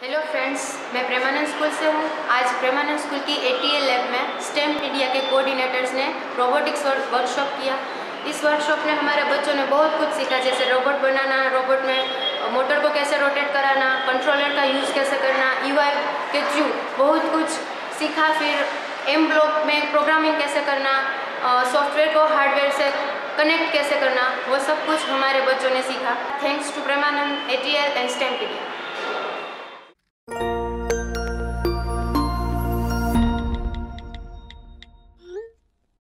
Hello friends मैं Premanand school से हूँ। आज प्रेमानंद स्कूल की ए लैब में स्टेम इंडिया के कोऑर्डिनेटर्स ने रोबोटिक्स वर्कशॉप किया। इस वर्कशॉप ने हमारे बच्चों ने बहुत कुछ सीखा, जैसे रोबोट बनाना रोबोट में मोटर को कैसे रोटेट कराना कंट्रोलर का यूज़ कैसे करना ई के थ्रू बहुत कुछ सीखा। फिर एम ब्लॉक में प्रोग्रामिंग कैसे करना सॉफ्टवेयर को हार्डवेयर से कनेक्ट कैसे करना, वो सब कुछ हमारे बच्चों ने सीखा। Thanks to Premanand A T L and STEM India